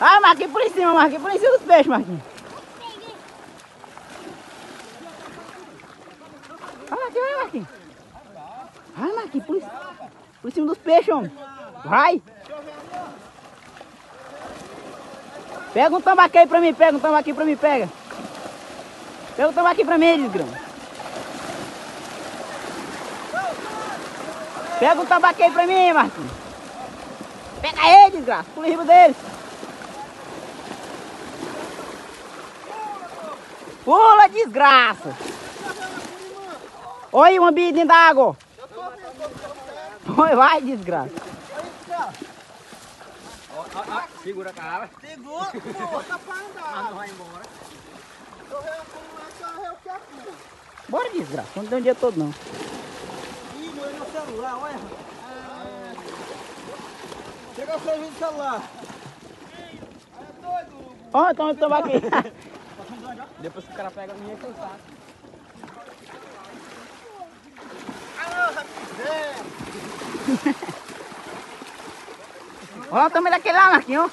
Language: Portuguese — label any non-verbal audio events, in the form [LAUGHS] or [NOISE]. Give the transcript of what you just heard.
Ah, Marquinhos, por cima, Marquinhos, por cima dos peixes, Marquinhos. Vai, Marquinhos, vai, Marquinhos. Vai, Marquinhos, por, por cima dos peixes, homem. Vai. Pega um tambaqui aí pra mim, pega um tambaqui pra mim, pega. Pega um tambaqui pra mim, desgrama. Pega um tambaqui aí pra mim, Marquinhos. Pega aí, desgraça, pula em cima deles. Pula, desgraça. Oi, uma bidinha d'água. Oi, vai, desgraça. Segura a cara. Segura, pô, tá pra andar. vai embora. Eu recuo, eu pô. Bora, desgraça. Não tem um dia todo, não. Ih, doeu meu celular, olha. Chega o serviço do celular. É doido. Ó, então tô aqui. [LAUGHS] Depois que o cara pega [LAUGHS] que eu saco. Olha o tamanho daquele lá, Marquinhos.